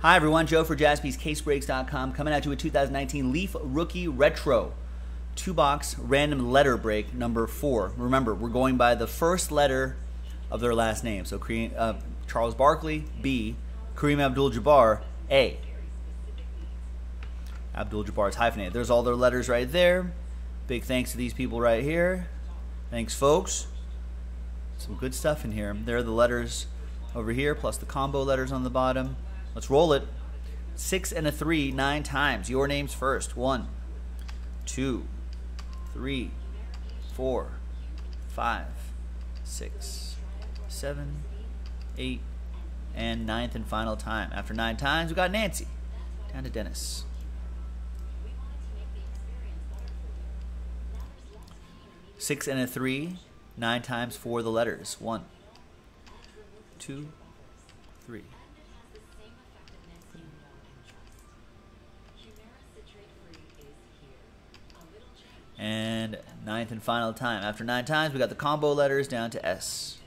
Hi, everyone. Joe for jaspyscasebreaks.com coming at you with 2019 Leaf Rookie Retro. Two box random letter break number four. Remember, we're going by the first letter of their last name. So uh, Charles Barkley, B. Kareem Abdul Jabbar, A. Abdul Jabbar is hyphenated. There's all their letters right there. Big thanks to these people right here. Thanks, folks. Some good stuff in here. There are the letters over here, plus the combo letters on the bottom. Let's roll it. Six and a three, nine times. Your names first. One, two, three, four, five, six, seven, eight, and ninth and final time. After nine times, we got Nancy. Down to Dennis. Six and a three, nine times for the letters. One, two, three. And ninth and final time. After nine times, we got the combo letters down to S.